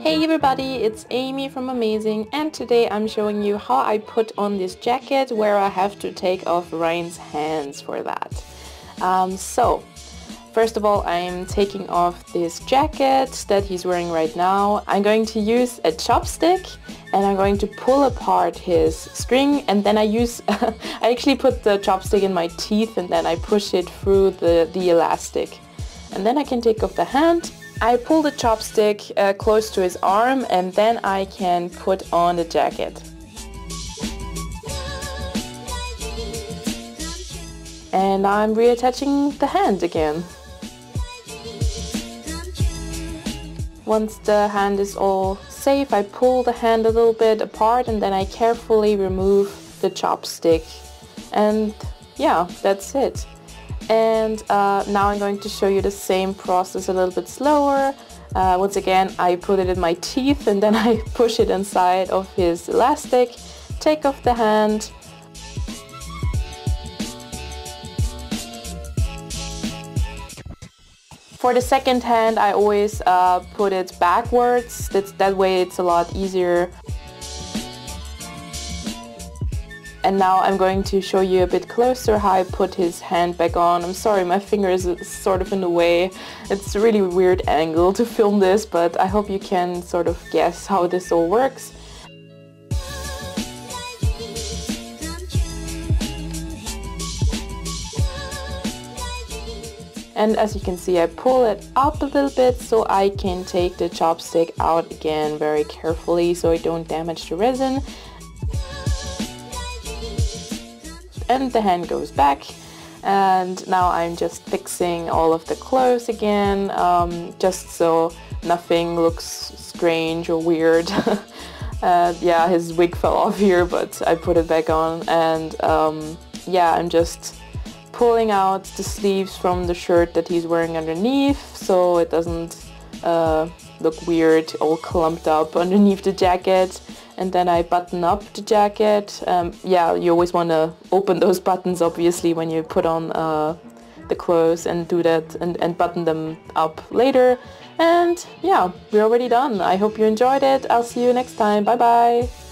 Hey everybody, it's Amy from Amazing and today I'm showing you how I put on this jacket where I have to take off Ryan's hands for that. Um, so, first of all I'm taking off this jacket that he's wearing right now. I'm going to use a chopstick and I'm going to pull apart his string and then I use, I actually put the chopstick in my teeth and then I push it through the, the elastic. And then I can take off the hand I pull the chopstick uh, close to his arm and then I can put on the jacket. And I'm reattaching the hand again. Once the hand is all safe, I pull the hand a little bit apart and then I carefully remove the chopstick. And yeah, that's it and uh, now I'm going to show you the same process a little bit slower. Uh, once again I put it in my teeth and then I push it inside of his elastic, take off the hand, For the second hand I always uh, put it backwards, That's, that way it's a lot easier And now I'm going to show you a bit closer how I put his hand back on. I'm sorry, my finger is sort of in the way. It's a really weird angle to film this, but I hope you can sort of guess how this all works. And as you can see, I pull it up a little bit so I can take the chopstick out again very carefully so I don't damage the resin. And the hand goes back. And now I'm just fixing all of the clothes again um, just so nothing looks strange or weird. uh, yeah, his wig fell off here but I put it back on. And um, yeah, I'm just pulling out the sleeves from the shirt that he's wearing underneath so it doesn't uh, look weird all clumped up underneath the jacket and then I button up the jacket. Um, yeah, you always want to open those buttons obviously when you put on uh, the clothes and do that and, and button them up later. And yeah, we're already done. I hope you enjoyed it. I'll see you next time. Bye bye.